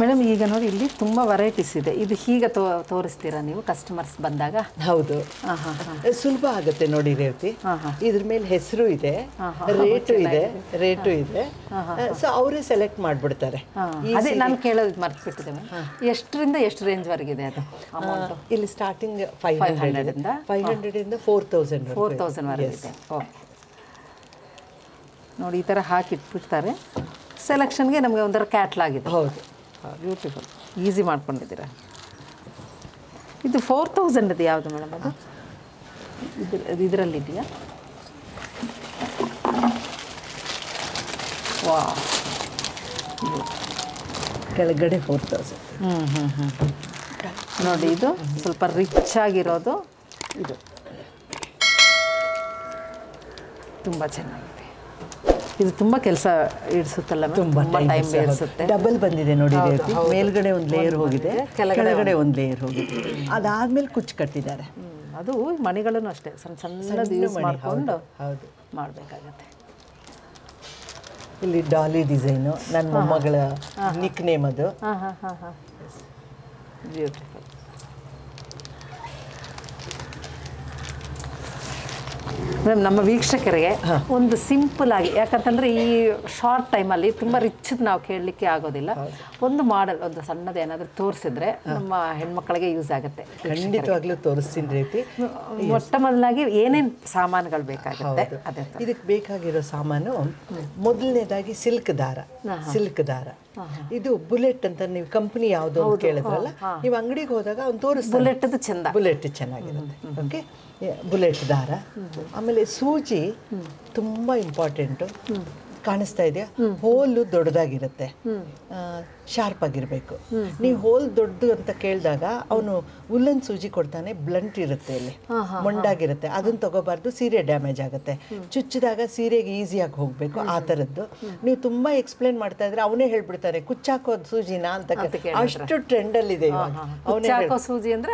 Madam ಈಗ ನೋಡಿ ಇಲ್ಲಿ ತುಂಬ ವೆರೈಟೀಸ್ ಇದೆ. ಇದು ಹೀಗೆ ತೋ ತೋರಿಸ್ತೀರಾ ನೀವು ಕಸ್ಟಮರ್ಸ್ ಬಂದಾಗ? ಹೌದು. ಸುಲಭ ಆಗುತ್ತೆ ನೋಡಿ ರೇವತಿ. ಇದ್ರ ಮೇಲೆ ಹೆಸರು ಇದೆ ರೇಟು ಇದೆ ರೇಟು ಇದೆ. ಸೊ ಅವರೇ ಸೆಲೆಕ್ಟ್ ಮಾಡಿಬಿಡ್ತಾರೆ. ಅದೇ ನಾನು ಕೇಳೋದು ಮರ್ತ್ಬಿಟ್ಟಿದೆ ಎಷ್ಟರಿಂದ ಎಷ್ಟು ರೇಂಜ್ವರೆಗಿದೆ ಅದು ಅಮೌಂಟು ಇಲ್ಲಿ ಸ್ಟಾರ್ಟಿಂಗ್ ಫೈವ್ 500 ಹಂಡ್ರೆಡ್ ಇಂದ? ಫೈವ್ ಹಂಡ್ರೆಡ್ ಇಂದ ಫೋರ್ ತೌಸಂಡ್ ಫೋರ್ ತೌಸಂಡ್ವರೆಗೆ ಇದೆ. ಓಕೆ ನೋಡಿ ಈ ಥರ ಹಾಕಿ ಇಟ್ಬಿಡ್ತಾರೆ ಸೆಲೆಕ್ಷನ್ಗೆ ನಮಗೆ ಒಂಥರ ಕ್ಯಾಟ್ಲಾಗಿದೆ ಹೌದು. ಬ್ಯೂಟಿಫುಲ್ ಈಸಿ ಮಾಡ್ಕೊಂಡಿದ್ದೀರಾ? ಇದು ಫೋರ್ ತೌಸಂಡ್ ಅದು ಯಾವುದು ಮೇಡಮ್ ಅದು? ಇದ್ರ ಇದರಲ್ಲಿ ಇದೆಯಾ? ವಾ ಕೆಳಗಡೆ ಫೋರ್ ತೌಸಂಡ್ ಹ್ಞೂ ಹ್ಞೂ ಹ್ಞೂ ನೋಡಿ ಇದು ಸ್ವಲ್ಪ ರಿಚ್ ಆಗಿರೋದು. ಇದು. ತುಂಬ ಚೆನ್ನಾಗಿದೆ. ಇದು ತುಂಬ ಕೆಲಸ ಇಡಿಸುತ್ತಲ್ಲ? ತುಂಬಾ ಟೈಮ್ ಇಡಿಸುತ್ತೆ. ಡಬಲ್ ಬಂದಿದೆ ನೋಡಿ ಮೇಲ್ಗಡೆ ಒಂದು ಲೇಯರ್ ಹೋಗಿದೆ ಕೆಳಗಡೆ ಒಂದು. ಲೇಯರ್ ಹೋಗಿದೆ. ಅದಾದ್ಮೇಲೆ ಕುಚ್ಚು ಕಟ್ಟಿದ್ದಾರೆ. ಅದು ಮನೆಗಳನ್ನು ಅಷ್ಟೇ ಸಣ್ಣ ಸಣ್ಣದು ಯೂಸ್ ಮಾಡಿಕೊಂಡು ಹೌದು ಮಾಡಬೇಕಾಗತ್ತೆ. ಇಲ್ಲಿ ಡಾಲಿ ಡಿಸೈನು ನನ್ನ ಮೊಮ್ಮಗಳ ನಿಕ್ ನೇಮ್ ಅದು. ಹಾಂ ಹಾಂ ಹಾಂ ಹಾಂ ಬ್ಯೂಟಿಫುಲ್ ಮೇಡಮ್ ನಮ್ಮ ವೀಕ್ಷಕರಿಗೆ ಒಂದು ಸಿಂಪಲ್ ಆಗಿ ಯಾಕಂತಂದ್ರೆ ಈ ಶಾರ್ಟ್ ಟೈಮಲ್ಲಿ ತುಂಬ ರಿಚ್ ನಾವು ಕೇಳಲಿಕ್ಕೆ ಆಗೋದಿಲ್ಲ. ಒಂದು ಮಾಡೆಲ್ ಒಂದು ಸಣ್ಣದು ಏನಾದರೂ ತೋರಿಸಿದ್ರೆ ನಮ್ಮ ಹೆಣ್ಮಕ್ಳಿಗೆ ಯೂಸ್ ಆಗುತ್ತೆ ಖಂಡಿತವಾಗ್ಲೂ ತೋರಿಸ್ತೀನಿ ರೀತಿ. ಮೊಟ್ಟ ಮೊದಲಾಗಿ ಏನೇನು ಸಾಮಾನುಗಳು ಬೇಕಾಗುತ್ತೆ ಅದೇ ಇದಕ್ಕೆ ಬೇಕಾಗಿರೋ ಸಾಮಾನು ಮೊದಲನೇದಾಗಿ ಸಿಲ್ಕ್ ದಾರ. ಸಿಲ್ಕ್ ದಾರ. ಇದು ಬುಲೆಟ್ ಅಂತ ನೀವು ಕಂಪನಿ ಯಾವುದು ಅಂತ ಕೇಳಿದ್ರಲ್ಲ ನೀವು ಅಂಗಡಿಗೆ ಹೋದಾಗ ಅವ್ನು ತೋರಿಸ್ತಾರೆ ಬುಲೆಟ್ದು ಚಂದ. ಬುಲೆಟ್ ಚೆನ್ನಾಗಿರುತ್ತೆ. ಓಕೆ ಬುಲೆಟ್ ದಾರ. ಆಮೇಲೆ ಸೂಜಿ ತುಂಬ ಇಂಪಾರ್ಟೆಂಟು ಕಾಣಿಸ್ತಾ ಇದೆಯಾ ಹೋಲು ದೊಡ್ಡದಾಗಿರುತ್ತೆ. ಶಾರ್ಪ್ ಆಗಿರಬೇಕು. ನೀವು ಹೋಲ್ ದೊಡ್ಡದು ಅಂತ ಕೇಳಿದಾಗ ಅವನು ಉಲ್ಲನ್ ಸೂಜಿ ಕೊಡ್ತಾನೆ ಬ್ಲಂಟ್ ಇರುತ್ತೆ ಇಲ್ಲಿ. ಮೊಂಡಾಗಿರುತ್ತೆ. ಅದನ್ನ ತಗೋಬಾರ್ದು ಸೀರೆ ಡ್ಯಾಮೇಜ್ ಆಗುತ್ತೆ. ಚುಚ್ಚಿದಾಗ ಸೀರೆಗೆ ಈಸಿಯಾಗಿ ಹೋಗಬೇಕು ಆ ಥರದ್ದು ನೀವು ತುಂಬಾ ಎಕ್ಸ್ಪ್ಲೇನ್ ಮಾಡ್ತಾ ಇದ್ರೆ ಅವನೇ ಹೇಳ್ಬಿಡ್ತಾರೆ ಕುಚ್ಚಾಕೋ ಸೂಜಿನಾ? ಅಂತ ಅಷ್ಟು ಟ್ರೆಂಡಲ್ಲಿದೆ ಅವನೇ ಸೂಜಿ ಅಂದರೆ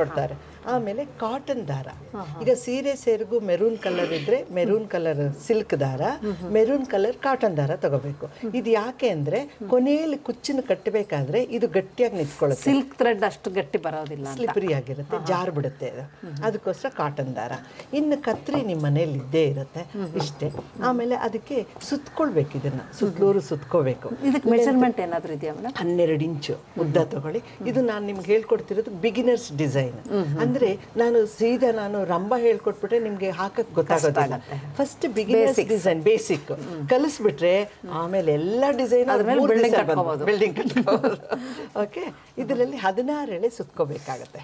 ಕೊಡ್ತಾರೆ. ಆಮೇಲೆ ಕಾಟನ್ ದಾರ. ಈಗ ಸೀರೆ ಸೇರಿಗೂ ಮೆರೂನ್ ಕಲರ್ ಇದ್ರೆ ಮೆರೂನ್ ಕಲರ್ ಸಿಲ್ಕ್ ದಾರ ಮೆರೂನ್ ಕಲರ್ ಕಾಟನ್ ದಾರ ತಗೋಬೇಕು. ಇದು ಯಾಕೆ ಅಂದ್ರೆ ಕೊನೆಯಲ್ಲಿ ಕುಚ್ಚಿನ ಕಟ್ಟಬೇಕಾದ್ರೆ ಇದು ಗಟ್ಟಿಯಾಗಿ ನಿಂತ್ಕೊಳ್ಳುತ್ತೆ. ಸಿಲ್ಕ್ ಥ್ರೆಡ್ ಅಷ್ಟು ಗಟ್ಟಿ ಬರೋದಿಲ್ಲ ಸ್ಲಿಪರಿ ಆಗಿರುತ್ತೆ ಜಾರ್ ಬಿಡುತ್ತೆ ಅದು. ಅದಕ್ಕೋಸ್ಕರ ಕಾಟನ್ ದಾರ. ಇನ್ನು ಕತ್ರಿ ನಿಮ್ಮ ಮನೆಯಲ್ಲಿ ಇದ್ದೇ ಇರುತ್ತೆ ಇಷ್ಟೇ. ಆಮೇಲೆ ಅದಕ್ಕೆ ಸುತ್ಕೊಳ್ಬೇಕು ಇದನ್ನ. ಸುತ್ತಲೂರು ಸುತ್ಕೋಬೇಕು. ಇದಕ್ಕೆ ಮೆಜರ್ಮೆಂಟ್ ಏನಾದರೂ ಇದೆಯಾ ಹನ್ನೆರಡು ಇಂಚು ಉದ್ದ ತಗೊಳ್ಳಿ. ಇದು ನಾನು ನಿಮ್ಗೆ ಹೇಳ್ಕೊಡ್ತಿರೋದು ಬಿಗಿನರ್ಸ್ ಡಿಸೈನ್ ಅಂದ್ರೆ ನಾನು ಸೀದಾ ನಾನು ರಂಬ ಹೇಳ್ಕೊಟ್ಬಿಟ್ರೆ ನಿಮ್ಗೆ ಹಾಕಕ್ ಗೊತ್ತಾಗೋದಿಲ್ಲ. ಫಸ್ಟ್ ಬಿಗಿನರ್ಸ್ ಡಿಸೈನ್ ಬೇಸಿಕ್ ಕಲಿಸ್ಬಿಟ್ರೆ ಆಮೇಲೆ ಎಲ್ಲ ಡಿಸೈನ್. ಬಿಲ್ಡಿಂಗ್ ಕಟ್ಕೋಬೋದು. ಓಕೆ ಇದರಲ್ಲಿ ಹದಿನಾರು ಎಳೆ ಸುತ್ಕೋಬೇಕಾಗತ್ತೆ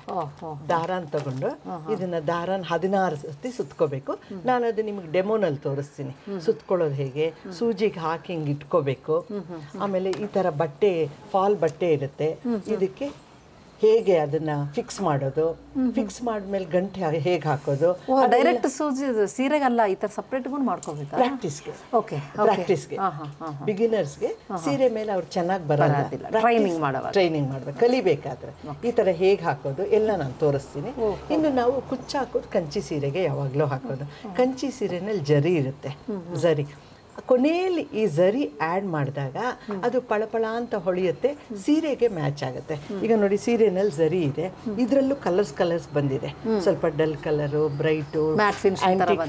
ದಾರಾನ್ ತಗೊಂಡು ಇದನ್ನ ದಾರಾನ್ ಹದಿನಾರು ಸತಿ ಸುತ್ಕೋಬೇಕು. ನಾನು ಅದು ನಿಮಗೆ ಡೆಮೋನಲ್ಲಿ ತೋರಿಸ್ತೀನಿ. ಸುತ್ಕೊಳ್ಳೋದು ಹೇಗೆ? ಸೂಜಿಗೆ ಹಾಕಿ ಹಿಂಗೆ ಇಟ್ಕೋಬೇಕು. ಆಮೇಲೆ ಈ ತರ ಬಟ್ಟೆ ಫಾಲ್ ಬಟ್ಟೆ ಇರುತ್ತೆ. ಇದಕ್ಕೆ ಹೇಗೆ ಅದನ್ನ ಫಿಕ್ಸ್ ಮಾಡೋದು? ಫಿಕ್ಸ್ ಮಾಡಿದ್ಮೇಲೆ ಗಂಟೆ ಹೇಗೆ ಹಾಕೋದು? ಡೈರೆಕ್ಟ್ ಸೂಜಿ ಇದು ಸೀರೆಗಲ್ಲ ಈ ಥರ ಸಪ್ರೇಟ್ಗೂ ಮಾಡ್ಕೋಬೇಕು? ಪ್ರಾಕ್ಟೀಸ್ಗೆ ಓಕೆ ಪ್ರಾಕ್ಟೀಸ್ಗೆ ಬಿಗಿನರ್ಸ್ಗೆ ಸೀರೆ ಮೇಲೆ ಅವ್ರು ಚೆನ್ನಾಗಿ ಬರೋದಿಲ್ಲ. ಟ್ರೈನಿಂಗ್ ಮಾಡೋ ಟ್ರೈನಿಂಗ್ ಮಾಡ್ಬೇಕು ಕಲಿಬೇಕಾದ್ರೆ. ಈ ತರ ಹೇಗೆ ಹಾಕೋದು? ಎಲ್ಲ ನಾನು ತೋರಿಸ್ತೀನಿ. ಇನ್ನು ನಾವು ಕುಚ್ಚ ಹಾಕೋದು ಕಂಚಿ ಸೀರೆಗೆ ಯಾವಾಗಲೂ ಹಾಕೋದು. ಕಂಚಿ ಸೀರೆನಲ್ಲಿ ಜರಿ ಇರುತ್ತೆ. ಜರಿ. ಕೊನೆಯಲ್ಲಿ ಈ ಝರಿ ಆ್ಯಡ್ ಮಾಡಿದಾಗ ಅದು ಪಳಪಳ ಅಂತ ಹೊಳೆಯುತ್ತೆ ಸೀರೆಗೆ ಮ್ಯಾಚ್ ಆಗುತ್ತೆ. ಈಗ ನೋಡಿ ಸೀರೆನಲ್ಲಿ ಝರಿ ಇದೆ. ಇದರಲ್ಲೂ ಕಲರ್ಸ್ ಕಲರ್ಸ್ ಬಂದಿದೆ. ಸ್ವಲ್ಪ ಡಲ್ ಕಲರು ಬ್ರೈಟು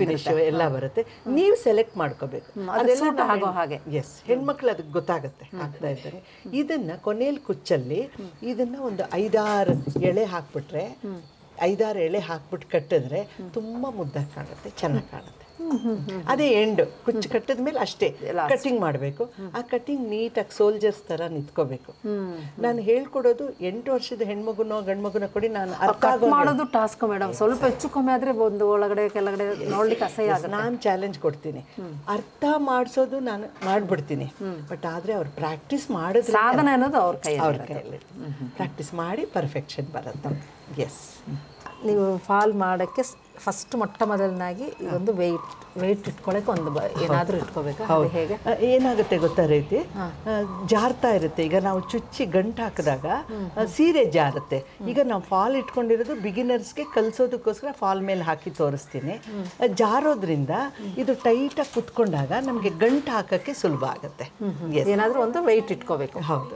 ಫಿನಿಶು ಎಲ್ಲ ಬರುತ್ತೆ. ನೀವು ಸೆಲೆಕ್ಟ್ ಮಾಡ್ಕೋಬೇಕು. ಅದೆಲ್ಲ ಹಾಗೆ. ಎಸ್ ಹೆಣ್ಮಕ್ಳು ಅದಕ್ಕೆ ಗೊತ್ತಾಗುತ್ತೆ ಆಗ್ತಾ ಇದ್ದಾರೆ. ಇದನ್ನ ಕೊನೆಯಲ್ಲಿ ಕುಚ್ಚಲ್ಲಿ ಇದನ್ನ ಒಂದು ಐದಾರು ಎಳೆ ಹಾಕ್ಬಿಟ್ರೆ ಐದಾರು ಎಳೆ ಹಾಕ್ಬಿಟ್ಟು ಕಟ್ಟಿದ್ರೆ ತುಂಬಾ ಮುದ್ದಾಗಿ ಕಾಣುತ್ತೆ ಚೆನ್ನಾಗಿ ಕಾಣುತ್ತೆ. ಅದೇ ಎಂಡ್ ಕುಚ್ಚು ಕಟ್ಟಿದ ಮೇಲೆ ಅಷ್ಟೇ. ಕಟಿಂಗ್ ಮಾಡಬೇಕು. ಆ ಕಟಿಂಗ್ ನೀಟಾಗಿ ಸೋಲ್ಜರ್ಸ್ ತರ ನಿಂತ್ಕೋಬೇಕು. ನಾನು ಹೇಳ್ಕೊಡೋದು ಎಂಟು ವರ್ಷದ ಹೆಣ್ಮಗುನೋ ಗಂಡ್ಮಗುನೋ ಕೊಡಿ ನಾನು ಅರ್ಥ ಮಾಡೋದು ಟಾಸ್ಕ್ ಮೇಡಮ್ ಸ್ವಲ್ಪ ಹೆಚ್ಚು ಕಮ್ಮಿ ಆದ್ರೆ ಒಂದು ಒಳಗಡೆ ಕೆಳಗಡೆ ನೋಡ್ಲಿಕ್ಕೆ ಅಸಹ್ಯ ಆಗುತ್ತೆ. ನಾನು ಚಾಲೆಂಜ್ ಕೊಡ್ತೀನಿ. ಅರ್ಥ ಮಾಡಿಸೋದು ನಾನು ಮಾಡ್ಬಿಡ್ತೀನಿ. ಬಟ್ ಆದ್ರೆ ಅವ್ರು ಪ್ರಾಕ್ಟೀಸ್ ಮಾಡಿದ್ರೆ ಸಾಧನ ಅನ್ನೋದು ಅವ್ರ ಕೈ ಅವ್ರ ಕೈಯಲ್ಲಿ. ಪ್ರಾಕ್ಟೀಸ್ ಮಾಡಿ ಪರ್ಫೆಕ್ಷನ್ ಬರುತ್ತೆ. ಎಸ್ ನೀವು ಫಾಲ್ ಮಾಡೋಕ್ಕೆ ಫಸ್ಟ್ ಮೊಟ್ಟ ಮೊದಲನಾಗಿ ಒಂದು ವೆಯ್ಟ್ ವೆಯ್ಟ್ ಇಟ್ಕೊಳಕ್ಕೆ ಒಂದು ಏನಾದರೂ ಇಟ್ಕೋಬೇಕಾ? ಅದು ಹೇಗೆ? ಏನಾಗುತ್ತೆ ಗೊತ್ತಾ ರೀತಿ? ಜಾರ್ತಾ ಇರುತ್ತೆ. ಈಗ ನಾವು ಚುಚ್ಚಿ ಗಂಟು ಹಾಕಿದಾಗ ಸೀರೆ ಜಾರುತ್ತೆ. ಈಗ ನಾವು ಫಾಲ್ ಇಟ್ಕೊಂಡಿರೋದು ಬಿಗಿನರ್ಸ್ಗೆ ಕಲಿಸೋದಕ್ಕೋಸ್ಕರ ಫಾಲ್ ಮೇಲೆ ಹಾಕಿ ತೋರಿಸ್ತೀನಿ. ಜಾರೋದ್ರಿಂದ ಇದು ಟೈಟಾಗಿ ಕುತ್ಕೊಂಡಾಗ ನಮಗೆ ಗಂಟು ಹಾಕೋಕ್ಕೆ ಸುಲಭ ಆಗುತ್ತೆ. ಏನಾದರೂ ಒಂದು ವೆಯ್ಟ್ ಇಟ್ಕೋಬೇಕು. ಹೌದು.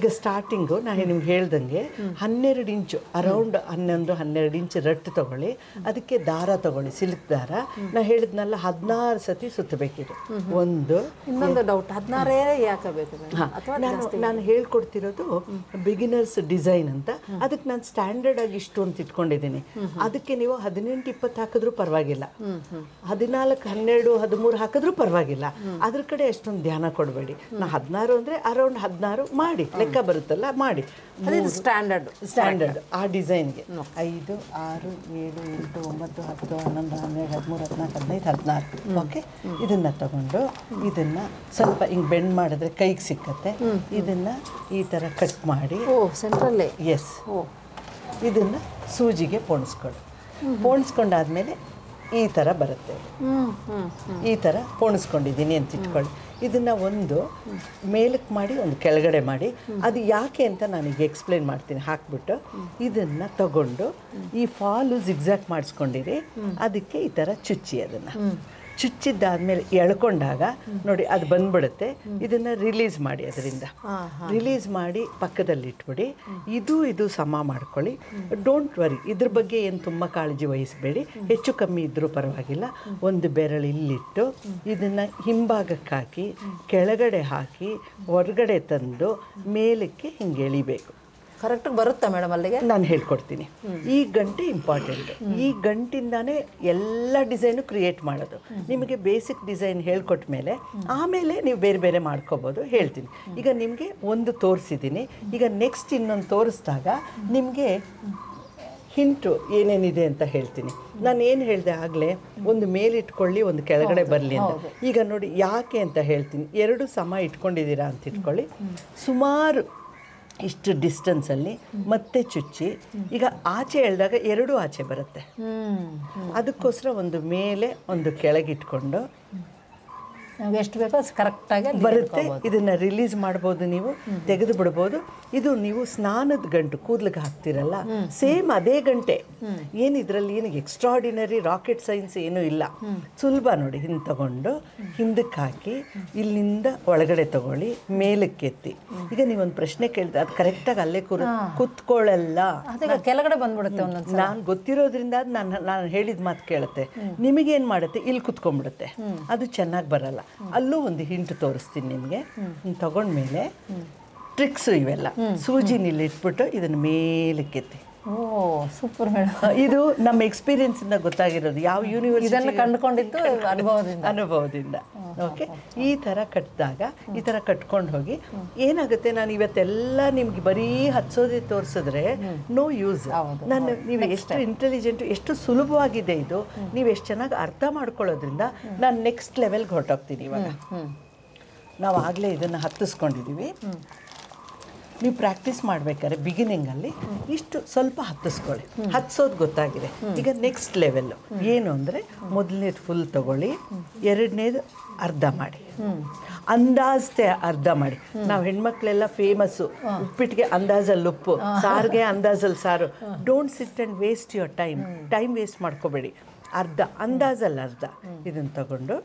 ಈಗ ಸ್ಟಾರ್ಟಿಂಗು ನಾನು ನಿಮ್ಗೆ ಹೇಳ್ದಂಗೆ ಹನ್ನೆರಡು ಇಂಚು ಅರೌಂಡ್ ಹನ್ನೊಂದು ಹನ್ನೆರಡು ಇಂಚು ರಟ್ಟು ತಗೊಳ್ಳಿ. ಅದಕ್ಕೆ ದಾರ ತಗೊಳ್ಳಿ ಸಿಲ್ಕ್ ದಾರ. ನಾ ಹೇಳಿದ್ನಲ್ಲ ಹದಿನಾರು ಸತಿ ಸುತ್ತಬೇಕಿದೆ. ಒಂದು ಇನ್ನೊಂದು ಡೌಟ್ ಹದಿನಾರೇ ಯಾಕೆ ಬೇಕು ನಾನು ನಾನು ಹೇಳ್ಕೊಡ್ತಿರೋದು ಬಿಗಿನರ್ಸ್ ಡಿಸೈನ್ ಅಂತ. ಅದಕ್ಕೆ ನಾನು ಸ್ಟ್ಯಾಂಡರ್ಡ್ ಆಗಿ ಇಷ್ಟು ಅಂತ ಇಟ್ಕೊಂಡಿದ್ದೀನಿ. ಅದಕ್ಕೆ ನೀವು ಹದಿನೆಂಟು ಇಪ್ಪತ್ತು ಹಾಕಿದ್ರೂ ಪರವಾಗಿಲ್ಲ. ಹದಿನಾಲ್ಕು ಹನ್ನೆರಡು ಹದಿಮೂರು ಹಾಕಿದ್ರೂ ಪರವಾಗಿಲ್ಲ. ಅದ್ರ ಕಡೆ ಅಷ್ಟೊಂದು ಧ್ಯಾನ ಕೊಡಬೇಡಿ. ನಾ ಹದಿನಾರು ಅಂದರೆ ಅರೌಂಡ್ ಹದಿನಾರು ಮಾಡಿ ಲೆಕ್ಕ ಬರುತ್ತಲ್ಲ ಮಾಡಿ. ಅದು ಸ್ಟ್ಯಾಂಡರ್ಡ್ ಸ್ಟ್ಯಾಂಡರ್ಡ್ ಆ ಡಿಸೈನ್ಗೆ ಐದು ಆರು ಏಳು ಎಂಟು ಒಂಬತ್ತು ಹತ್ತು ಹನ್ನೊಂದು ಹನ್ನೆರಡು ಹದಿಮೂರು ಹದಿನಾಲ್ಕು ಹದಿನೈದು ಹದಿನಾಲ್ಕು ಓಕೆ ಇದನ್ನ ತಗೊಂಡು ಇದನ್ನ ಸ್ವಲ್ಪ ಹಿಂಗೆ ಬೆಂಡ್ ಮಾಡಿದ್ರೆ ಕೈಗೆ ಸಿಕ್ಕತ್ತೆ. ಇದನ್ನ ಈ ಥರ ಕಟ್ ಮಾಡಿ. ಓ ಸೆಂಟ್ರಲ್ಲೇ ಎಸ್ ಓ. ಇದನ್ನ ಸೂಜಿಗೆ ಪೋಣಿಸ್ಕೊಳ್ಳಿ ಪೋಣಿಸ್ಕೊಂಡಾದ್ಮೇಲೆ ಈ ಥರ ಬರುತ್ತೆ. ಈ ಥರ ಪೋಣಿಸ್ಕೊಂಡಿದ್ದೀನಿ ಅಂತ ಇಟ್ಕೊಳ್ಳಿ. ಇದನ್ನು ಒಂದು ಮೇಲಕ್ಕೆ ಮಾಡಿ ಒಂದು ಕೆಳಗಡೆ ಮಾಡಿ ಅದು ಯಾಕೆ ಅಂತ ನಾನೀಗ ಎಕ್ಸ್ಪ್ಲೇನ್ ಮಾಡ್ತೀನಿ. ಹಾಕ್ಬಿಟ್ಟು ಇದನ್ನು ತಗೊಂಡು ಈ ಫಾಲು ಜಿಗ್ಜಾಕ್ ಮಾಡಿಸ್ಕೊಂಡಿರಿ ಅದಕ್ಕೆ ಈ ಥರ ಚುಚ್ಚಿ ಅದನ್ನು. ಚುಚ್ಚಿದ್ದಾದ್ಮೇಲೆ ಎಳ್ಕೊಂಡಾಗ ನೋಡಿ ಅದು ಬಂದ್ಬಿಡುತ್ತೆ. ಇದನ್ನು ರಿಲೀಸ್ ಮಾಡಿ ಅದರಿಂದ. ರಿಲೀಸ್ ಮಾಡಿ ಪಕ್ಕದಲ್ಲಿ ಇಟ್ಬಿಡಿ ಇದು ಇದು ಸಮ ಮಾಡ್ಕೊಳ್ಳಿ. ಡೋಂಟ್ ವರಿ ಇದ್ರ ಬಗ್ಗೆ ಏನು ತುಂಬ ಕಾಳಜಿ ವಹಿಸಬೇಡಿ. ಹೆಚ್ಚು ಕಮ್ಮಿ ಇದ್ದರೂ ಪರವಾಗಿಲ್ಲ. ಒಂದು ಬೆರಳು ಇಲ್ಲಿಟ್ಟು ಇದನ್ನು ಹಿಂಭಾಗಕ್ಕೆ ಹಾಕಿ ಕೆಳಗಡೆ ಹಾಕಿ ಹೊರಗಡೆ ತಂದು ಮೇಲಕ್ಕೆ ಹಿಂಗೆ ಎಳಿಬೇಕು. ಕರೆಕ್ಟಾಗಿ ಬರುತ್ತಾ ಮೇಡಮ್ ಅಲ್ಲಿಗೆ? ನಾನು ಹೇಳ್ಕೊಡ್ತೀನಿ. ಈ ಗಂಟೆ ಇಂಪಾರ್ಟೆಂಟ್ ಈ ಗಂಟಿಂದಾನೇ ಎಲ್ಲ ಡಿಸೈನು ಕ್ರಿಯೇಟ್ ಮಾಡೋದು. ನಿಮಗೆ ಬೇಸಿಕ್ ಡಿಸೈನ್ ಹೇಳ್ಕೊಟ್ಟ ಮೇಲೆ ಆಮೇಲೆ ನೀವು ಬೇರೆ ಬೇರೆ ಮಾಡ್ಕೋಬೋದು ಹೇಳ್ತೀನಿ. ಈಗ ನಿಮಗೆ ಒಂದು ತೋರಿಸಿದ್ದೀನಿ. ಈಗ ನೆಕ್ಸ್ಟ್ ಇನ್ನೊಂದು ತೋರಿಸಿದಾಗ ನಿಮಗೆ ಹಿಂಟು ಏನೇನಿದೆ ಅಂತ ಹೇಳ್ತೀನಿ. ನಾನು ಏನು ಹೇಳಿದೆ ಆಗಲೇ? ಒಂದು ಮೇಲಿಟ್ಕೊಳ್ಳಿ ಒಂದು ಕೆಳಗಡೆ ಬರಲಿ ಅಂತ. ಈಗ ನೋಡಿ ಯಾಕೆ ಅಂತ ಹೇಳ್ತೀನಿ. ಎರಡು ಸಮ ಇಟ್ಕೊಂಡಿದ್ದೀರಾ ಅಂತ ಇಟ್ಕೊಳ್ಳಿ. ಸುಮಾರು ಇಷ್ಟು ಡಿಸ್ಟೆನ್ಸಲ್ಲಿ ಮತ್ತೆ ಚುಚ್ಚಿ ಈಗ ಆಚೆ ಎಳೆದಾಗ ಎರಡೂ ಆಚೆ ಬರುತ್ತೆ. ಅದಕ್ಕೋಸ್ಕರ ಒಂದು ಮೇಲೆ ಒಂದು ಕೆಳಗಿಟ್ಕೊಂಡು ನಮ್ಗೆ ಎಷ್ಟು ಬೇಕೋ ಅಷ್ಟು ಕರೆಕ್ಟಾಗಿ ಬರುತ್ತೆ. ಇದನ್ನ ರಿಲೀಸ್ ಮಾಡ್ಬೋದು ನೀವು ತೆಗೆದು ಬಿಡ್ಬೋದು. ಇದು ನೀವು ಸ್ನಾನದ ಗಂಟು ಕೂದಲಿಗೆ ಹಾಕ್ತಿರಲ್ಲ ಸೇಮ್ ಅದೇ ಗಂಟೆ. ಏನು ಇದರಲ್ಲಿ ಏನು ಎಕ್ಸ್ಟ್ರಾಡಿನರಿ ರಾಕೆಟ್ ಸೈನ್ಸ್ ಏನೂ ಇಲ್ಲ. ಸುಲಭ ನೋಡಿ ಹಿಂದೆ ತಗೊಂಡು ಹಿಂದಕ್ಕೆ ಹಾಕಿ ಇಲ್ಲಿಂದ ಒಳಗಡೆ ತಗೊಳ್ಳಿ ಮೇಲಕ್ಕೆ ಎತ್ತಿ. ಈಗ ನೀವೊಂದು ಪ್ರಶ್ನೆ ಕೇಳಿದ್ರೆ ಅದು ಕರೆಕ್ಟಾಗಿ ಅಲ್ಲೇ ಕೂರು ಕೂತ್ಕೊಳ್ಳಲ್ಲ. ಕೆಳಗಡೆ ಬಂದ್ಬಿಡುತ್ತೆ ಒಂದೊಂದು ನಾನು ಗೊತ್ತಿರೋದ್ರಿಂದ ಅದು ನಾನು ನಾನು ಹೇಳಿದ ಮಾತು ಕೇಳುತ್ತೆ. ನಿಮಗೇನು ಮಾಡುತ್ತೆ? ಇಲ್ಲಿ ಕುತ್ಕೊಂಡ್ಬಿಡುತ್ತೆ. ಅದು ಚೆನ್ನಾಗಿ ಬರಲ್ಲ. ಅಲ್ಲೂ ಒಂದು ಹಿಂಟ್ ತೋರಿಸ್ತೀನಿ ನಿಮಗೆ. ತಗೊಂಡ್ಮೇಲೆ ಟ್ರಿಕ್ಸು ಇವೆಲ್ಲ. ಸೂಜಿನಲ್ಲಿ ಇಟ್ಬಿಟ್ಟು ಇದನ್ನು ಮೇಲಕ್ಕೆತ್ತಿ. ಓ ಸೂಪರ್ ಮೇಡಮ್ ಇದು ನಮ್ಮ ಎಕ್ಸ್ಪೀರಿಯನ್ಸಿಂದ ಗೊತ್ತಾಗಿರೋದು. ಯಾವ ಯೂನಿವರ್ಸಿಟಿ ಇದನ್ನ ಕಂಡುಕೊಂಡಿದ್ದು ಅನುಭವದಿಂದ. ಅನುಭವದಿಂದ. ಓಕೆ ಈ ಥರ ಕಟ್ಟಿದಾಗ ಈ ಥರ ಕಟ್ಕೊಂಡು ಹೋಗಿ ಏನಾಗುತ್ತೆ? ನಾನು ಇವತ್ತೆಲ್ಲ ನಿಮ್ಗೆ ಬರೀ ಹಚ್ಚೋದೇ ತೋರಿಸಿದ್ರೆ ನೋ ಯೂಸ್ ನಾನು ನೀವು ಎಷ್ಟು ಇಂಟೆಲಿಜೆಂಟ್ ಎಷ್ಟು ಸುಲಭವಾಗಿದೆ ಇದು? ನೀವು ಎಷ್ಟು ಚೆನ್ನಾಗಿ ಅರ್ಥ ಮಾಡ್ಕೊಳ್ಳೋದ್ರಿಂದ ನಾನು ನೆಕ್ಸ್ಟ್ ಲೆವೆಲ್ಗೆ ಹೊರಟೋಗ್ತೀನಿ ಇವಾಗ. ನಾವು ಆಗಲೇ ಇದನ್ನು ಹತ್ತಿಸ್ಕೊಂಡಿದ್ದೀವಿ ನೀವು ಪ್ರಾಕ್ಟೀಸ್ ಮಾಡ್ಬೇಕಾದ್ರೆ ಬಿಗಿನಿಂಗಲ್ಲಿ ಇಷ್ಟು ಸ್ವಲ್ಪ ಹತ್ತಿಸ್ಕೊಳ್ಳಿ. ಹತ್ಸೋದು ಗೊತ್ತಾಗಿದೆ. ಈಗ ನೆಕ್ಸ್ಟ್ ಲೆವೆಲ್ಲು ಏನು ಅಂದರೆ ಮೊದಲನೇದು ಫುಲ್ ತಗೊಳ್ಳಿ ಎರಡನೇದು ಅರ್ಧ ಮಾಡಿ. ಅಂದಾಜ್ತೆ ಅರ್ಧ ಮಾಡಿ. ನಾವು ಹೆಣ್ಮಕ್ಳೆಲ್ಲ ಫೇಮಸ್ಸು ಉಪ್ಪಿಟ್ಟಿಗೆ ಅಂದಾಜಲ್ಲಿ ಉಪ್ಪು ಸಾರಿಗೆ ಅಂದಾಜಲ್ಲಿ ಸಾರು. Don't sit and waste your time time waste ಮಾಡ್ಕೋಬೇಡಿ. ಅರ್ಧ ಅಂದಾಜಲ್ಲಿ ಅರ್ಧ. ಇದನ್ನು ತಗೊಂಡು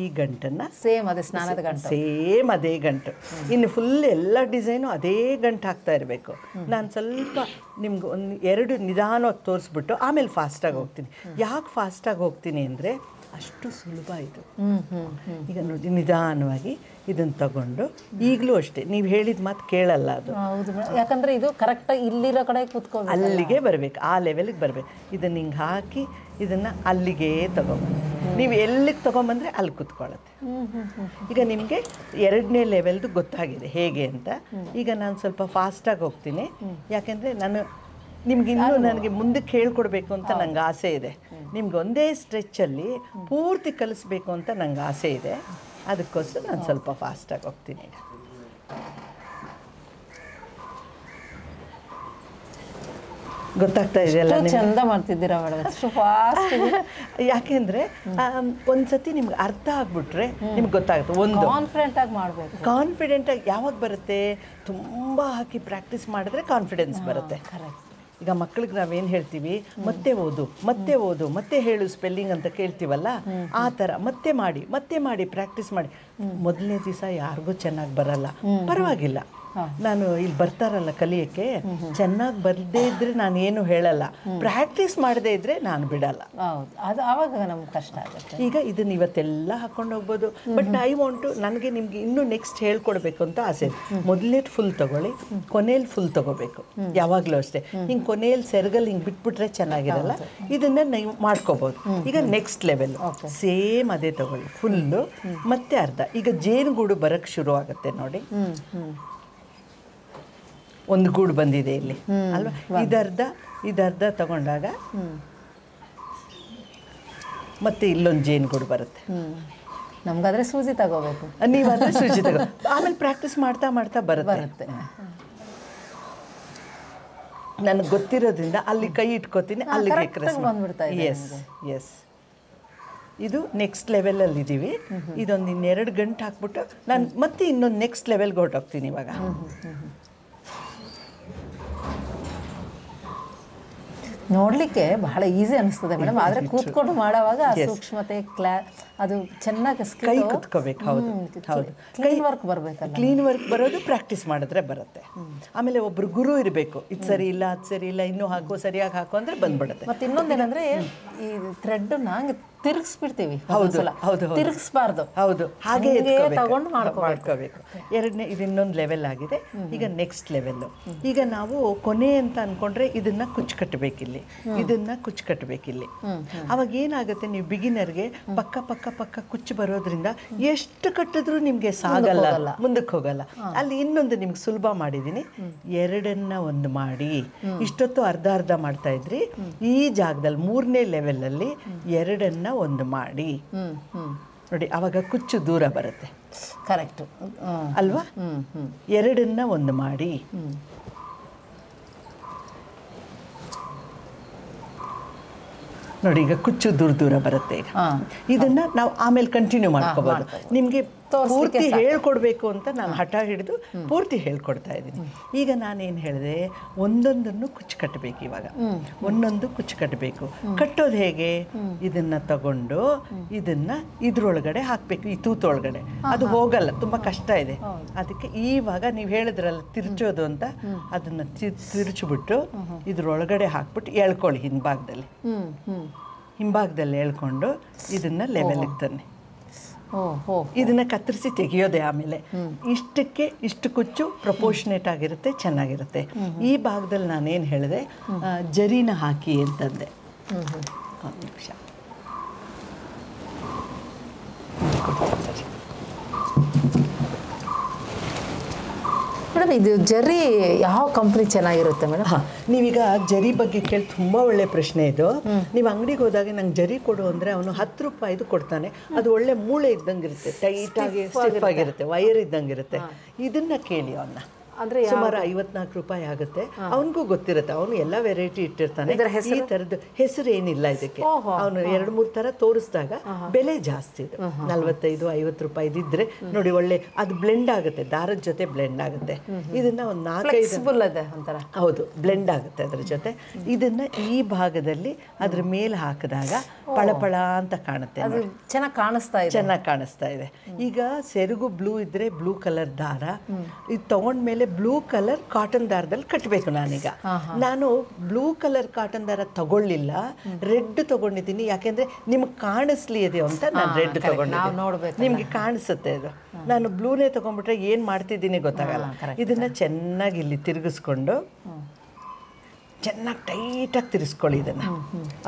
ಈ ಗಂಟನ್ನು ಸೇಮ್ ಅದೇ ಸ್ನಾನದ ಗಂಟು. ಸೇಮ್ ಅದೇ ಗಂಟು. ಇನ್ನು ಫುಲ್ ಎಲ್ಲ ಡಿಸೈನು ಅದೇ ಗಂಟು ಹಾಕ್ತಾ ಇರಬೇಕು. ನಾನು ಸ್ವಲ್ಪ ನಿಮ್ಗೆ ಒಂದು ಎರಡು ನಿಧಾನವಾಗಿ ತೋರಿಸ್ಬಿಟ್ಟು ಆಮೇಲೆ ಫಾಸ್ಟಾಗಿ ಹೋಗ್ತೀನಿ. ಯಾಕೆ ಫಾಸ್ಟಾಗಿ ಹೋಗ್ತೀನಿ ಅಂದರೆ ಅಷ್ಟು ಸುಲಭ ಇದು. ಈಗ ನೋಡಿ ನಿಧಾನವಾಗಿ ಇದನ್ನು ತಗೊಂಡು ಈಗಲೂ ಅಷ್ಟೇ. ನೀವು ಹೇಳಿದ ಮಾತು ಕೇಳಲ್ಲ ಅದು. ಯಾಕಂದ್ರೆ ಇದು ಕರೆಕ್ಟಾಗಿ ಇಲ್ಲಿರೋ ಕಡೆ ಕೂತ್ಕೊಂಡು ಅಲ್ಲಿಗೆ ಬರಬೇಕು ಆ ಲೆವೆಲ್ಗೆ ಬರಬೇಕು. ಇದನ್ನು ಹಿಂಗೆ ಹಾಕಿ ಇದನ್ನು ಅಲ್ಲಿಗೆ ತಗೊಂಬಂದು ನೀವು ಎಲ್ಲಿಗೆ ತೊಗೊಂಬಂದರೆ ಅಲ್ಲಿ ಕುತ್ಕೊಳ್ಳುತ್ತೆ. ಈಗ ನಿಮಗೆ ಎರಡನೇ ಲೆವೆಲ್ದು ಗೊತ್ತಾಗಿದೆ ಹೇಗೆ ಅಂತ. ಈಗ ನಾನು ಸ್ವಲ್ಪ ಫಾಸ್ಟಾಗಿ ಹೋಗ್ತೀನಿ. ಯಾಕೆಂದರೆ ನಾನು ನಿಮ್ಗೆ ಇನ್ನೂ ನನಗೆ ಮುಂದಕ್ಕೆ ಹೇಳ್ಕೊಡ್ಬೇಕು ಅಂತ ನಂಗೆ ಆಸೆ ಇದೆ. ನಿಮ್ಗೆ ಒಂದೇ ಸ್ಟ್ರೆಚ್ಚಲ್ಲಿ ಪೂರ್ತಿ ಕಲಿಸ್ಬೇಕು ಅಂತ ನಂಗೆ ಆಸೆ ಇದೆ. ಅದಕ್ಕೋಸ್ಕರ ನಾನು ಸ್ವಲ್ಪ ಫಾಸ್ಟಾಗಿ ಹೋಗ್ತೀನಿ ಈಗ. ಗೊತ್ತಾಗ್ತಾ ಇದೆಯಲ್ಲ ಚಂದ ಮಾಡ್ತಿದ್ದೀರಾ ಫಾಸ್ಟ್ ಯಾಕೆಂದ್ರೆ ಒಂದ್ಸತಿ ನಿಮ್ಗೆ ಅರ್ಥ ಆಗ್ಬಿಟ್ರೆ ನಿಮ್ಗೆ ಗೊತ್ತಾಗುತ್ತೆ ಒಂದು. ಕಾನ್ಫಿಡೆಂಟ್ ಆಗಿ ಮಾಡ್ಬೋದು. ಕಾನ್ಫಿಡೆಂಟ್ ಆಗಿ ಯಾವಾಗ ಬರುತ್ತೆ? ತುಂಬಾ ಹಾಕಿ ಪ್ರಾಕ್ಟೀಸ್ ಮಾಡಿದ್ರೆ ಕಾನ್ಫಿಡೆನ್ಸ್ ಬರುತ್ತೆ. ಈಗ ಮಕ್ಕಳಿಗೆ ನಾವೇನು ಹೇಳ್ತೀವಿ? ಮತ್ತೆ ಓದು ಮತ್ತೆ ಓದು ಮತ್ತೆ ಹೇಳು ಸ್ಪೆಲ್ಲಿಂಗ್ ಅಂತ ಕೇಳ್ತೀವಲ್ಲ? ಆ ಥರ ಮತ್ತೆ ಮಾಡಿ ಮತ್ತೆ ಮಾಡಿ ಪ್ರಾಕ್ಟೀಸ್ ಮಾಡಿ. ಮೊದಲನೇ ದಿವಸ ಯಾರಿಗೂ ಚೆನ್ನಾಗಿ ಬರಲ್ಲ. ಪರವಾಗಿಲ್ಲ. ನಾನು ಇಲ್ಲಿ ಬರ್ತಾರಲ್ಲ ಕಲಿಯಕ್ಕೆ ಚೆನ್ನಾಗಿ ಬರದೇ ಇದ್ರೆ ನಾನು ಏನು ಹೇಳಲ್ಲ. ಪ್ರಾಕ್ಟೀಸ್ ಮಾಡದೇ ಇದ್ರೆ ನಾನು ಬಿಡಲ್ಲ. ಅದು ಆವಾಗ ನಮ್ಗೆ ಕಷ್ಟ ಆಗುತ್ತೆ. ಈಗ ಇದನ್ನ ಇವತ್ತೆಲ್ಲ ಹಾಕೊಂಡು ಹೋಗ್ಬೋದು. ಬಟ್ ಐ ವಾಂಟು ನನಗೆ ನಿಮ್ಗೆ ಇನ್ನೂ ನೆಕ್ಸ್ಟ್ ಹೇಳ್ಕೊಡ್ಬೇಕು ಅಂತ ಆಸೆ. ಮೊದಲನೇದು ಫುಲ್ ತಗೊಳ್ಳಿ ಕೊನೆಯಲ್ಲಿ ಫುಲ್ ತಗೋಬೇಕು. ಯಾವಾಗಲೂ ಅಷ್ಟೇ. ಹಿಂಗೆ ಕೊನೆಯಲ್ಲಿ ಸೆರಗಲ್ಲಿ ಹಿಂಗೆ ಬಿಟ್ಬಿಟ್ರೆ ಚೆನ್ನಾಗಿರಲ್ಲ. ಇದನ್ನ ನೀವು ಮಾಡ್ಕೋಬಹುದು ಈಗ ನೆಕ್ಸ್ಟ್ ಲೆವೆಲ್ ಸೇಮ್ ಅದೇ ತಗೊಳ್ಳಿ. ಫುಲ್ಲು ಮತ್ತೆ ಅರ್ಧ. ಈಗ ಜೇನುಗೂಡು ಬರಕ್ಕೆ ಶುರು ಆಗುತ್ತೆ ನೋಡಿ ಒಂದು ಗೂಡು ಬಂದಿದೆ ಇಲ್ಲಿ. ಅಲ್ವಾ? ಇದರ್ಧ ಇದರ್ಧ ತಗೊಂಡಾಗ ಮತ್ತೆ ಇಲ್ಲೊಂದು ಜೇನು ಗೂಡು ಬರುತ್ತೆ. ನಮ್ಗಾದ್ರೆ ಸೂಜಿ ತಗೋಬೇಕು. ನೀವಾದ್ರೆ ಸೂಜಿ ತಗೋ. ಆಮೇಲೆ ಪ್ರಾಕ್ಟೀಸ್ ಮಾಡ್ತಾ ಮಾಡ್ತಾ ಬರುತ್ತೆ. ಬರುತ್ತೆ. ನನಗೆ ಗೊತ್ತಿರೋದ್ರಿಂದ ಅಲ್ಲಿ ಕೈ ಇಟ್ಕೋತೀನಿ ಅಲ್ಲಿಗೆ ಕ್ರಸ್ ಎಸ್ ಎಸ್ ಇದು ನೆಕ್ಸ್ಟ್ ಲೆವೆಲಲ್ಲಿ ಇದ್ದೀವಿ ಇದೊಂದು ಇನ್ನೆರಡು ಗಂಟೆ ಹಾಕ್ಬಿಟ್ಟು ನಾನು ಮತ್ತೆ ಇನ್ನೊಂದು ನೆಕ್ಸ್ಟ್ ಲೆವೆಲ್ಗೆ ಹೊರಟೋಗ್ತೀನಿ ಇವಾಗ. ನೋಡ್ಲಿಕ್ಕೆ ಬಹಳ ಈಸಿ ಅನಿಸ್ತದೆ ಮೇಡಮ್ ಆದ್ರೆ ಕೂತ್ಕೊಂಡು ಮಾಡೋವಾಗ ಸೂಕ್ಷ್ಮತೆ ಕ್ಲಾ ಅದು ಚೆನ್ನಾಗಿ ಕೈ ಕುತ್ಕೋಬೇಕು ಹೌದು. ಹೌದು. ಕ್ಲೀನ್ ವರ್ಕ್ ಬರಬೇಕು ಕ್ಲೀನ್ ವರ್ಕ್ ಬರೋದು ಪ್ರಾಕ್ಟೀಸ್ ಮಾಡಿದ್ರೆ ಬರುತ್ತೆ. ಆಮೇಲೆ ಒಬ್ರು ಗುರು ಇರಬೇಕು. ಇದು ಸರಿ ಇಲ್ಲ ಅದು ಸರಿ ಇಲ್ಲ ಇನ್ನೂ ಹಾಕು ಸರಿಯಾಗಿ ಹಾಕು ಅಂದರೆ ಬಂದ್ಬಿಡುತ್ತೆ. ಮತ್ತೆ ಇನ್ನೊಂದೇನಂದ್ರೆ ಈ ಥ್ರೆಡ್ ಹಂಗೆ ತಿರುಗಿಸ್ಬಿಡ್ತೀವಿ. ಹೌದು, ಹೌದು. ತಿರುಗಿಸ್ಬಾರ್ದು. ಹೌದು ಹಾಗೆ. ತಗೊಂಡು ಮಾಡ್ಕೋಬೇಕು. ಮಾಡ್ಕೋಬೇಕು. ಎರಡನೇ ಇದು ಇನ್ನೊಂದು ಲೆವೆಲ್ ಆಗಿದೆ ಈಗ ನೆಕ್ಸ್ಟ್ ಲೆವೆಲ್ ಈಗ ನಾವು ಕೊನೆ ಅಂತ ಅನ್ಕೊಂಡ್ರೆ ಇದನ್ನ ಕುಚ್ಚು ಕಟ್ಟಬೇಕಿಲ್ಲಿ ಇದನ್ನ ಕುಚ್ಚು ಕಟ್ಟಬೇಕಿಲ್ಲಿ ಅವಾಗ ಏನಾಗುತ್ತೆ ನೀವು ಬಿಗಿನರ್ಗೆ ಪಕ್ಕ ಪಕ್ಕ ಪಕ್ಕ ಕುಚ್ಚು ಬರೋದ್ರಿಂದ ಎಷ್ಟು ಕಟ್ಟಿದ್ರೂ ನಿಮಗೆ ಸಾಗಲ್ಲ ಮುಂದಕ್ಕೆ ಹೋಗಲ್ಲ. ಅಲ್ಲಿ ಇನ್ನೊಂದು ನಿಮ್ಗೆ ಸುಲಭ ಮಾಡಿದೀನಿ ಎರಡನ್ನ ಒಂದು ಮಾಡಿ ಇಷ್ಟೊತ್ತು ಅರ್ಧ ಅರ್ಧ ಮಾಡ್ತಾ ಇದ್ರಿ. ಈ ಜಾಗದಲ್ಲಿ ಮೂರನೇ ಲೆವೆಲಲ್ಲಿ ಎರಡನ್ನ ಒಂದು ಮಾಡಿ. ನೋಡಿ ಅವಾಗ ಕುಚ್ಚು ದೂರ ಬರುತ್ತೆ. ಕರೆಕ್ಟು. ಅಲ್ವಾ? ಎರಡನ್ನ ಒಂದು ಮಾಡಿ. ನೋಡಿ ಈಗ ಕುಚ್ಚು ದೂರ ದೂರ ಬರುತ್ತೆ ಈಗ. ಇದನ್ನ ನಾವು ಆಮೇಲೆ ಕಂಟಿನ್ಯೂ ಮಾಡ್ಕೋಬಹುದು ನಿಮಗೆ ಪೂರ್ತಿ ಹೇಳ್ಕೊಡ್ಬೇಕು ಅಂತ ನಾನು ಹಠ ಹಿಡಿದು ಪೂರ್ತಿ ಹೇಳ್ಕೊಡ್ತಾ ಇದ್ದೀನಿ. ಈಗ ನಾನೇನು ಹೇಳಿದೆ ಒಂದೊಂದನ್ನು ಕುಚ್ಚು ಕಟ್ಟಬೇಕು ಇವಾಗ. ಒಂದೊಂದು ಕುಚ್ಚು ಕಟ್ಟಬೇಕು ಕಟ್ಟೋದು ಹೇಗೆ? ಇದನ್ನ ತಗೊಂಡು ಇದನ್ನ ಇದ್ರೊಳಗಡೆ ಹಾಕ್ಬೇಕು ಈ ತೂತೊಳಗಡೆ. ಅದು ಹೋಗಲ್ಲ ತುಂಬಾ ಕಷ್ಟ ಇದೆ. ಅದಕ್ಕೆ ಈವಾಗ ನೀವು ಹೇಳಿದ್ರಲ್ಲ ತಿರ್ಚೋದು ಅಂತ ಅದನ್ನ ತಿರುಚಿಬಿಟ್ಟು ಇದ್ರೊಳಗಡೆ ಹಾಕ್ಬಿಟ್ಟು ಎಳ್ಕೊಳ್ಳಿ ಹಿಂಭಾಗದಲ್ಲಿ. ಹಿಂಭಾಗದಲ್ಲಿ ಎಳ್ಕೊಂಡು ಇದನ್ನ ಲೆವೆಲ್ಗೆ ತನ್ನಿ. ಇದನ್ನ ಕತ್ತರಿಸಿ ತೆಗೆಯೋದೆ ಆಮೇಲೆ. ಇಷ್ಟಕ್ಕೆ ಇಷ್ಟು ಕುಚ್ಚು ಪ್ರಪೋರ್ಷನೇಟ್ ಆಗಿರುತ್ತೆ ಚೆನ್ನಾಗಿರುತ್ತೆ. ಈ ಭಾಗದಲ್ಲಿ ನಾನೇನು ಹೇಳಿದೆ ಜರಿನ ಹಾಕಿ ಅಂತಂದೆ. ಒಂದು ನಿಮಿಷ. ಮೇಡಮ್ ಇದು ಜರಿ ಯಾವ ಕಂಪ್ನಿ ಚೆನ್ನಾಗಿರುತ್ತೆ ಮೇಡಮ್? ನೀವೀಗ ಜರಿ ಬಗ್ಗೆ ಕೇಳಿ ತುಂಬ ಒಳ್ಳೆ ಪ್ರಶ್ನೆ ಇದು. ನೀವು ಅಂಗಡಿಗೆ ಹೋದಾಗ ನಂಗೆ ಜರಿ ಕೊಡು ಅಂದರೆ ಅವನು ಹತ್ತು ರೂಪಾಯಿದು ಕೊಡ್ತಾನೆ. ಅದು ಒಳ್ಳೆ ಮೂಳೆ ಇದ್ದಂಗೆ ಇರುತ್ತೆ ಟೈಟ್ ಆಗಿ ಸ್ಟಿಫ್ ಆಗಿರುತ್ತೆ. ವೈರ್ ಇದ್ದಂಗೆ ಇರುತ್ತೆ. ಇದನ್ನ ಕೇಳಿ ಅವನ್ನ ಅಂದ್ರೆ ಸುಮಾರು ಐವತ್ನಾಲ್ಕು ರೂಪಾಯಿ ಆಗುತ್ತೆ. ಅವನಿಗೂ ಗೊತ್ತಿರುತ್ತೆ. ಅವನು ಎಲ್ಲ ವೆರೈಟಿ ಇಟ್ಟಿರ್ತಾನೆ. ಈ ಥರದ್ದು ಹೆಸರು ಏನಿಲ್ಲ ಇದಕ್ಕೆ. ಅವನು ಎರಡು ಮೂರು ತರ ತೋರಿಸಿದಾಗ ಬೆಲೆ ಜಾಸ್ತಿ ಇದೆ. ನಲ್ವತ್ತೈದು ಐವತ್ತು ರೂಪಾಯಿ ಇದ್ರೆ ನೋಡಿ ಒಳ್ಳೆ ಅದು ಬ್ಲೆಂಡ್ ಆಗುತ್ತೆ. ದಾರದ ಜೊತೆ ಬ್ಲೆಂಡ್ ಆಗುತ್ತೆ. ಇದನ್ನ ಒಂದು ನಾಲ್ಕೈದು ಒಂಥರ. ಹೌದು ಬ್ಲೆಂಡ್ ಆಗುತ್ತೆ ಅದ್ರ ಜೊತೆ. ಇದನ್ನ ಈ ಭಾಗದಲ್ಲಿ ಅದ್ರ ಮೇಲೆ ಹಾಕಿದಾಗ ಪಳಪಳ ಅಂತ ಕಾಣುತ್ತೆ ಅದು ಚೆನ್ನಾಗಿ ಕಾಣಿಸ್ತಾ ಇದೆ. ಚೆನ್ನಾಗಿ ಕಾಣಿಸ್ತಾ ಇದೆ. ಈಗ ಸೆರಗು ಬ್ಲೂ ಇದ್ರೆ ಬ್ಲೂ ಕಲರ್ ದಾರ. ಇದು ತಗೊಂಡ್ಮೇಲೆ ಬ್ಲೂ ಕಲರ್ ಕಾಟನ್ ದಾರದಲ್ಲಿ ಕಟ್ಟಬೇಕು ನಾನೀಗ. ನಾನು ಬ್ಲೂ ಕಲರ್ ಕಾಟನ್ ದಾರ ತಗೊಳ್ಳಿಲ್ಲ ರೆಡ್ ತಗೊಂಡಿದ್ದೀನಿ. ಯಾಕೆಂದ್ರೆ ನಿಮ್ಗೆ ಕಾಣಿಸ್ಲಿ ಇದೆ ಅಂತ ನಾನು ರೆಡ್ ತಗೊಂಡು ನಿಮ್ಗೆ ಕಾಣಿಸುತ್ತೆ ಇದು. ನಾನು ಬ್ಲೂನೇ ತಗೊಂಡ್ಬಿಟ್ರೆ ಏನು ಮಾಡ್ತಿದ್ದೀನಿ ಗೊತ್ತಾಗಲ್ಲ. ಇದನ್ನ ಚೆನ್ನಾಗಿ ಇಲ್ಲಿ ತಿರುಗಿಸ್ಕೊಂಡು ಚೆನ್ನಾಗಿ ಟೈಟಾಗಿ ತಿರ್ಸ್ಕೊಳ್ಳಿ ಇದನ್ನು.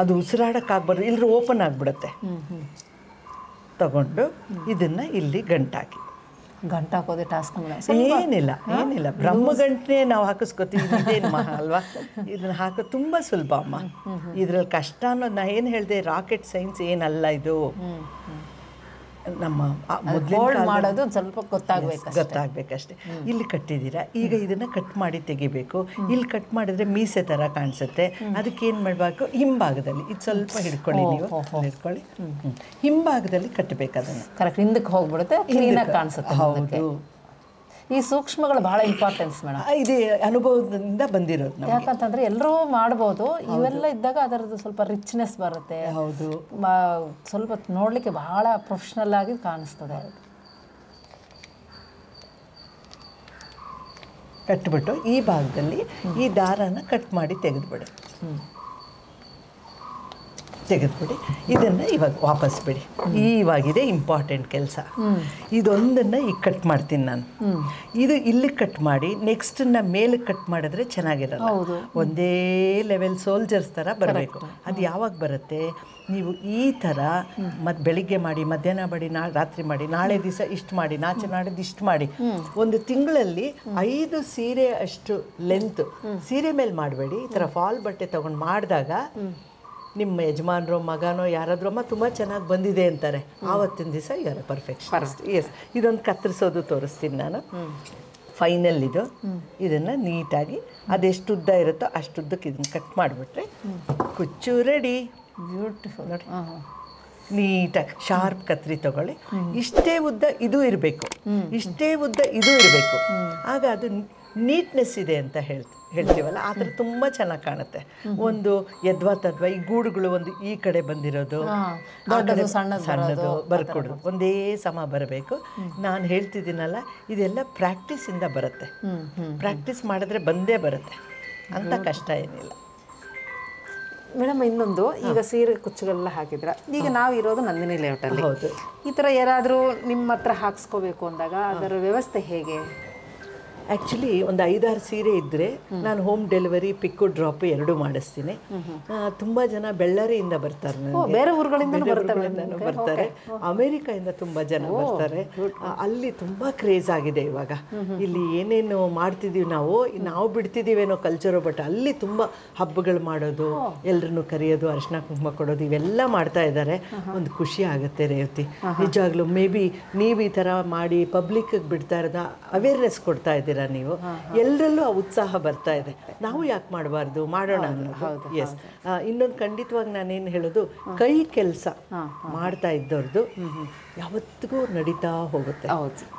ಅದು ಉಸಿರಾಡೋಕ್ಕಾಗ್ಬಾರ್ದು ಇಲ್ಲರೂ ಓಪನ್ ಆಗಿಬಿಡುತ್ತೆ. ತಗೊಂಡು ಇದನ್ನ ಇಲ್ಲಿ ಗಂಟಾಕಿ. ಗಂಟೆ ಹಾಕೋದೇ ಟಾಸ್ಕ್ ಏನಿಲ್ಲ ಏನಿಲ್ಲ. ಬ್ರಹ್ಮಗಂಟನೆ ನಾವು ಹಾಕಿಸ್ಕೊತೀವಿ ಇದೇನು ಮಹಾ ಅಲ್ವಾ? ಇದನ್ನ ಹಾಕೋ ತುಂಬಾ ಸುಲಭ ಅಮ್ಮ. ಇದ್ರಲ್ಲಿ ಕಷ್ಟ ಅನ್ನೋದು ನಾ ಏನು ಹೇಳಿದೆ ರಾಕೆಟ್ ಸೈನ್ಸ್ ಏನಲ್ಲ ಇದು. ನಮ್ಮ ಮಾಡೋದು ಸ್ವಲ್ಪ ಗೊತ್ತಾಗ್ಬೇಕು ಗೊತ್ತಾಗಬೇಕಷ್ಟೇ. ಇಲ್ಲಿ ಕಟ್ಟಿದ್ದೀರಾ? ಈಗ ಇದನ್ನ ಕಟ್ ಮಾಡಿ ತೆಗಿಬೇಕು. ಇಲ್ಲಿ ಕಟ್ ಮಾಡಿದ್ರೆ ಮೀಸೆ ಥರ ಕಾಣಿಸುತ್ತೆ. ಅದಕ್ಕೆ ಏನು ಮಾಡಬೇಕು? ಹಿಂಭಾಗದಲ್ಲಿ. ಇದು ಸ್ವಲ್ಪ ಹಿಡ್ಕೊಳ್ಳಿ ನೀವು. ಹಿಡ್ಕೊಳ್ಳಿ. ಹಿಂಭಾಗದಲ್ಲಿ ಕಟ್ಟಬೇಕು ಅದನ್ನು. ಕರೆಕ್ಟ್ ಹಿಂದಕ್ಕೆ ಹೋಗ್ಬಿಡುತ್ತೆ ಕ್ಲೀನಾಗಿ ಕಾಣಿಸುತ್ತೆ. ಹೌದು. ಈ ಸೂಕ್ಷ್ಮಗಳು ಬಹಳ ಇಂಪಾರ್ಟೆನ್ಸ್ ಮೇಡಮ್. ಇದು ಅನುಭವದಿಂದ ಬಂದಿರೋದು ಯಾಕಂತಂದ್ರೆ ಎಲ್ಲರೂ ಮಾಡಬಹುದು ಇವೆಲ್ಲ ಇದ್ದಾಗ ಅದರದ್ದು ಸ್ವಲ್ಪ ರಿಚ್ನೆಸ್ ಬರುತ್ತೆ. ಹೌದು. ಸ್ವಲ್ಪ ನೋಡ್ಲಿಕ್ಕೆ ಬಹಳ ಪ್ರೊಫೆಷನಲ್ ಆಗಿ ಕಾಣಿಸ್ತದೆ. ಕಟ್ಬಿಟ್ಟು ಈ ಭಾಗದಲ್ಲಿ ಈ ದಾರನ ಕಟ್ ಮಾಡಿ ತೆಗೆದುಬಿಡಿ. ತೆಗೆದುಬಿಡಿ. ಇದನ್ನು ಇವಾಗ ವಾಪಸ್ ಬಿಡಿ. ಇವಾಗಿದೆ ಇಂಪಾರ್ಟೆಂಟ್ ಕೆಲಸ. ಇದೊಂದನ್ನು ಈಗ ಕಟ್ ಮಾಡ್ತೀನಿ ನಾನು. ಇದು ಇಲ್ಲಿ ಕಟ್ ಮಾಡಿ ನೆಕ್ಸ್ಟನ್ನ ಮೇಲೆ ಕಟ್ ಮಾಡಿದ್ರೆ ಚೆನ್ನಾಗಿರಲ್ಲ. ಒಂದೇ ಲೆವೆಲ್ ಸೋಲ್ಜರ್ಸ್ ಥರ ಬರಬೇಕು. ಅದು ಯಾವಾಗ ಬರುತ್ತೆ? ನೀವು ಈ ಥರ ಮತ್ತು ಬೆಳಿಗ್ಗೆ ಮಾಡಿ ಮಧ್ಯಾಹ್ನ ಮಾಡಿ ನಾ ರಾತ್ರಿ ಮಾಡಿ ನಾಳೆ ದಿವಸ ಇಷ್ಟು ಮಾಡಿ ನಾಚೆ ನಾಡಿದ್ದು ಇಷ್ಟು ಮಾಡಿ. ಒಂದು ತಿಂಗಳಲ್ಲಿ ಐದು ಸೀರೆ ಅಷ್ಟು ಲೆಂತ್ ಸೀರೆ ಮೇಲೆ ಮಾಡಬೇಡಿ. ಈ ಥರ ಫಾಲ್ ಬಟ್ಟೆ ತೊಗೊಂಡು ಮಾಡಿದಾಗ ನಿಮ್ಮ ಯಜಮಾನರು ಮಗನೋ ಯಾರಾದ್ರೂ ಅಮ್ಮ ತುಂಬ ಚೆನ್ನಾಗಿ ಬಂದಿದೆ ಅಂತಾರೆ. ಆವತ್ತಿನ ದಿವಸ ಯಾರ ಪರ್ಫೆಕ್ಷನ್ ಎಸ್ ಇದೊಂದು ಕತ್ತರಿಸೋದು ತೋರಿಸ್ತೀನಿ ನಾನು. ಫೈನಲ್ ಇದು. ಇದನ್ನು ನೀಟಾಗಿ ಅದೆಷ್ಟು ಉದ್ದ ಇರುತ್ತೋ ಅಷ್ಟು ಉದ್ದಕ್ಕೆ ಇದನ್ನು ಕಟ್ ಮಾಡಿಬಿಟ್ರೆ ಕುಚ್ಚು ರೆಡಿ ಬ್ಯೂಟಿಫುಲ್ ನೋಡಿ. ನೀಟಾಗಿ ಶಾರ್ಪ್ ಕತ್ರಿ ತಗೊಳ್ಳಿ. ಇಷ್ಟೇ ಉದ್ದ ಇದು ಇರಬೇಕು. ಇಷ್ಟೇ ಉದ್ದ ಇದು ಇರಬೇಕು. ಆಗ ಅದು ನೀಟ್ನೆಸ್ ಇದೆ ಅಂತ ಹೇಳ್ತೀವಿ ಹೇಳ್ತೀವಲ್ಲ? ಆ ಥರ ತುಂಬ ಚೆನ್ನಾಗಿ ಕಾಣುತ್ತೆ. ಒಂದು ಯದ್ವಾ ತದ್ವಾ ಈ ಗೂಡುಗಳು ಒಂದು ಈ ಕಡೆ ಬಂದಿರೋದು ಸಣ್ಣದು ಬರ್ಕೊಡು ಒಂದೇ ಸಮ ಬರಬೇಕು. ನಾನು ಹೇಳ್ತಿದ್ದೀನಲ್ಲ ಇದೆಲ್ಲ ಪ್ರಾಕ್ಟೀಸಿಂದ ಬರುತ್ತೆ. ಪ್ರಾಕ್ಟೀಸ್ ಮಾಡಿದ್ರೆ ಬಂದೇ ಬರುತ್ತೆ. ಅಂತ ಕಷ್ಟ ಏನಿಲ್ಲ. ಮೇಡಮ್ ಇನ್ನೊಂದು ಈಗ ಸೀರೆ ಕುಚ್ಚುಗಳೆಲ್ಲ ಹಾಕಿದ್ರ ಈಗ ನಾವು ಇರೋದು ನಂದಿನಿ ಲೇಔಟಲ್ಲಿ ಈ ಥರ ಯಾರಾದರೂ ನಿಮ್ಮ ಹತ್ರ ಹಾಕ್ಸ್ಕೋಬೇಕು ಅಂದಾಗ ಅದರ ವ್ಯವಸ್ಥೆ ಹೇಗೆ? ಆ್ಯಕ್ಚುಲಿ ಒಂದು ಐದಾರು ಸೀರೆ ಇದ್ದರೆ ನಾನು ಹೋಮ್ ಡೆಲಿವರಿ ಪಿಕ್ಕು ಡ್ರಾಪ್ ಎರಡೂ ಮಾಡಿಸ್ತೀನಿ. ತುಂಬ ಜನ ಬೆಳ್ಳಾರಿಯಿಂದ ಬರ್ತಾರೆ ಬೇರೆ ಊರುಗಳಿಂದ ಬರ್ತಾರೆ ಅಮೇರಿಕಾಯಿಂದ ತುಂಬ ಜನ ಬರ್ತಾರೆ. ಅಲ್ಲಿ ತುಂಬ ಕ್ರೇಜ್ ಆಗಿದೆ ಇವಾಗ. ಇಲ್ಲಿ ಏನೇನು ಮಾಡ್ತಿದ್ದೀವಿ ನಾವು ನಾವು ಬಿಡ್ತಿದ್ದೀವೇನೋ ಕಲ್ಚರು ಬಟ್ ಅಲ್ಲಿ ತುಂಬ ಹಬ್ಬಗಳು ಮಾಡೋದು ಎಲ್ಲರನ್ನು ಕರೆಯೋದು ಅರಿಶಿನ ಕುಂಕುಮ ಕೊಡೋದು ಇವೆಲ್ಲ ಮಾಡ್ತಾ ಇದ್ದಾರೆ. ಒಂದು ಖುಷಿ ಆಗುತ್ತೆ ರೇವತಿ. ನಿಜವಾಗ್ಲೂ ಮೇ ಬಿ ನೀವು ಈ ಥರ ಮಾಡಿ ಪಬ್ಲಿಕ್ಗೆ ಬಿಡ್ತಾ ಇರೋದ ಅವೇರ್ನೆಸ್ ಕೊಡ್ತಾ ಇದ್ದೀರಾ ನೀವು? ಎಲ್ಲರಲ್ಲೂ ಆ ಉತ್ಸಾಹ ಬರ್ತಾ ಇದೆ. ನಾವು ಯಾಕೆ ಮಾಡಬಾರ್ದು? ಮಾಡೋಣ ಅನ್ನೋದು. ಎಸ್ ಇನ್ನೊಂದು ಖಂಡಿತವಾಗಿ ನಾನೇನು ಹೇಳೋದು ಕೈ ಕೆಲಸ ಮಾಡ್ತಾ ಇದ್ದವ್ರದ್ದು ಯಾವತ್ತಿಗೂ ನಡೀತಾ ಹೋಗುತ್ತೆ.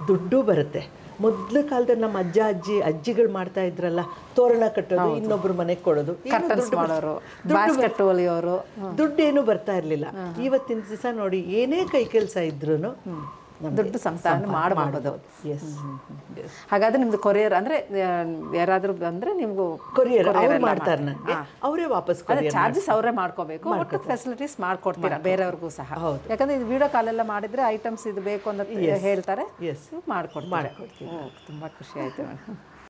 ದುಡ್ಡು ಬರುತ್ತೆ. ಮೊದ್ಲ ಕಾಲದಲ್ಲಿ ನಮ್ಮ ಅಜ್ಜ ಅಜ್ಜಿ ಅಜ್ಜಿಗಳು ಮಾಡ್ತಾ ಇದ್ರಲ್ಲ ತೋರಣ ಕಟ್ಟೋದು ಇನ್ನೊಬ್ರು ಮನೆಗೆ ಕೊಡೋದು ದುಡ್ಡು ದುಡ್ಡೇನು ಬರ್ತಾ ಇರಲಿಲ್ಲ. ಇವತ್ತಿನ ದಿವಸ ನೋಡಿ ಏನೇ ಕೈ ಕೆಲಸ ಇದ್ರೂ ದುಡ್ಡು ಸಂಪಾದನೆ ಮಾಡಬಹುದು. ಹಾಗಾದ್ರೆ ನಿಮ್ದು ಕೊರಿಯರ್ ಅಂದ್ರೆ ಯಾರಾದ್ರೂ ಬಂದ್ರೆ ನಿಮ್ಗೂ ಕೊರಿಯರ್ ಅವ್ರು ಮಾಡ್ತಾರೆ ನನಗೆ ಅವರೇ ವಾಪಸ್ ಚಾರ್ಜಸ್ ಅವರೇ ಮಾಡ್ಕೋಬೇಕು. ಒಟ್ಟು ಫೆಸಿಲಿಟೀಸ್ ಮಾಡ್ಕೊಡ್ತೀರಾ ಬೇರೆಯವ್ರಿಗೂ ಸಹ. ಯಾಕಂದ್ರೆ ಇದು ವಿಡಿಯೋ ಕಾಲೆಲ್ಲ ಮಾಡಿದ್ರೆ ಐಟಮ್ಸ್ ಇದು ಬೇಕು ಅಂತ ಹೇಳ್ತಾರೆ. ಮಾಡ್ಕೊಡ್ತೀವಿ. ತುಂಬಾ ಖುಷಿ ಆಯ್ತು.